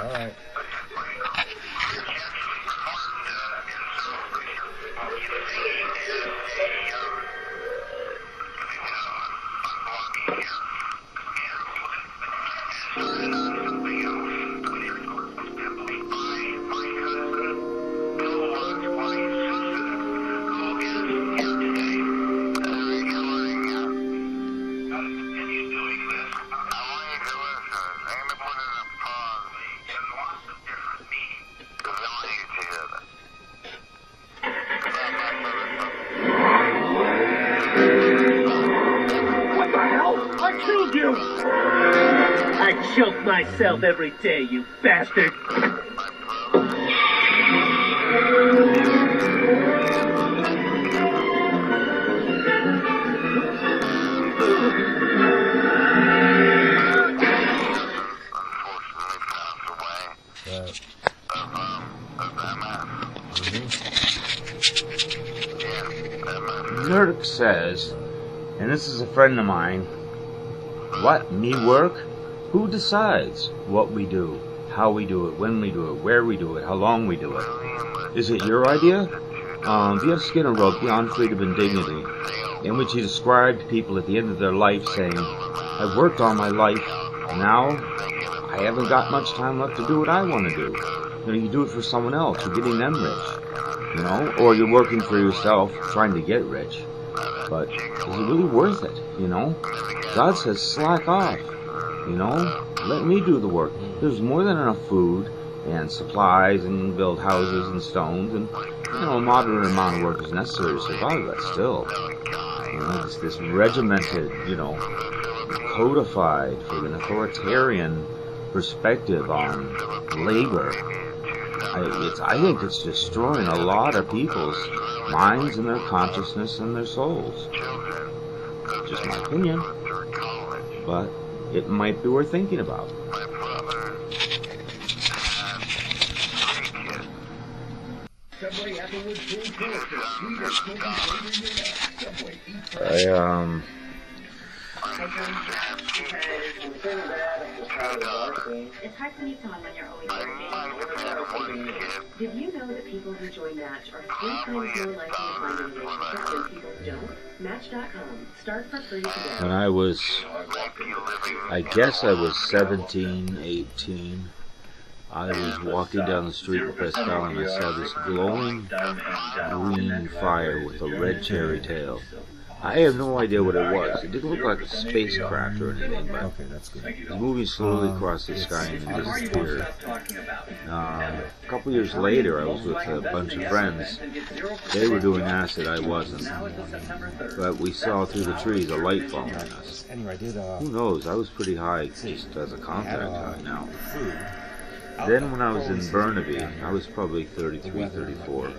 All right. Killed you! I choke myself every day, you bastard! Dirk says, and this is a friend of mine, what, me work? Who decides what we do, how we do it, when we do it, where we do it, how long we do it? Is it your idea? Um, B.F. Skinner wrote Beyond Freedom and Dignity, in which he described people at the end of their life saying, I've worked all my life, now I haven't got much time left to do what I want to do. You know, you do it for someone else, you're getting them rich you know, or you're working for yourself trying to get rich. But is it really worth it, you know? God says slack off, you know? Let me do the work. There's more than enough food and supplies and build houses and stones and, you know, a moderate amount of work is necessary to survive, but still, you know, it's this regimented, you know, codified for an authoritarian perspective on labor I, I think it's destroying a lot of people's minds and their consciousness and their souls. Just my opinion. But it might be worth thinking about. I, um, It's hard to meet someone when you're always working. Did you know that people who join Match are three times more likely to find a relationship than people who don't? Match.com. Start for free today. when I was, I guess I was 17, 18, I was walking down the street in Pascal and I saw this glowing green fire with a red cherry tail. I have no idea what it was. It didn't look like a spacecraft or anything, but Okay, that's good. it was moving slowly across the sky and then disappeared. Um, a couple years later, I was with a bunch of friends. They were doing acid, I wasn't. But we saw through the trees a light following us. Anyway, I did uh, Who knows? I was pretty high just as a contact uh, high now. Then when I was in Burnaby, I was probably 33, 34.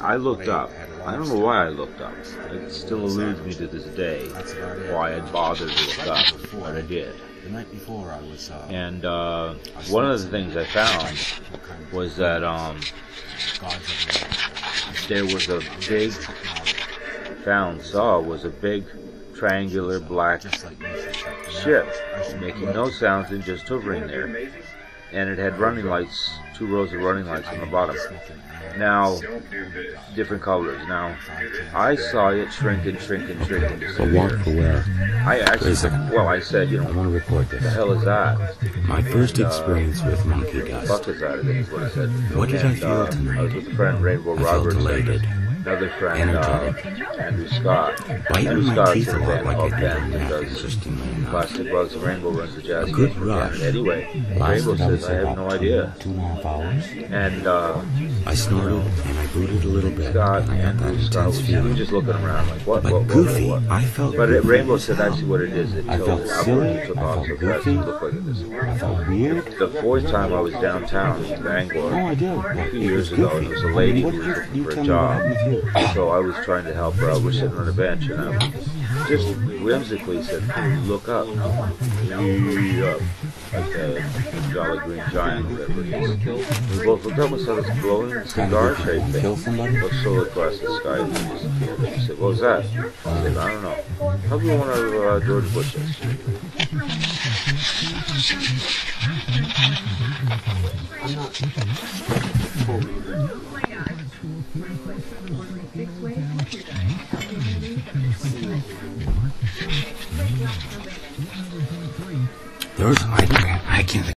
I looked up. I don't know why I looked up. It still eludes me to this day why I bothered to look up, but I did. The night before, I was. Uh, And uh, one of the things I found what kind of was that um, there was a big found saw was a big triangular black just like music. ship making no sounds and just hovering there. And it had running lights, two rows of running lights on the bottom. Now, different colors. Now, I saw it shrink and shrink and shrink and But walk for where? I actually, Wait a second. well, I said, you know, I want to record what the this. hell is that? My first And, uh, experience with monkey Fuck dust. is that? I think is what What did I feel uh, I tonight? was with a friend, Rainbow I felt Roberts, and elated, another friend, uh, energetic. Andrew Scott. Biting Andrew my Scott's teeth a a band like called I did Ben in that does enough. Plastic Bugs. Rainbow runs the jazz A good rush. Anyway, Rainbow says I have no idea. two and a half hours. And uh, I snorted and I booted a little bit. Scott, and I got that Andrew Scott intense was he was feeling. just looking around like, what, But what, what, goofy, what? I felt But it, Rainbow said actually what it is. It I felt silly, I felt goofy. you look like this. I felt weird. The fourth time I was downtown in Oh, Bangor, I did. a few years ago, there was a lady who was looking for a what job. Happened with you? So I was trying to help her out. We're sitting on a bench, and I just whimsically said, "Look up, Look up," like the Jolly Green Giant, whatever it is. We both looked up and saw this glowing cigar-shaped Kill thing. somebody? Looked so across the sky and then disappeared. She said, "What was that?" I said, "I don't know. Probably one of uh, George Bush's." I'm not There's I, I can't